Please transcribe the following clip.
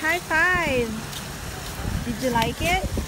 high five. Did you like it?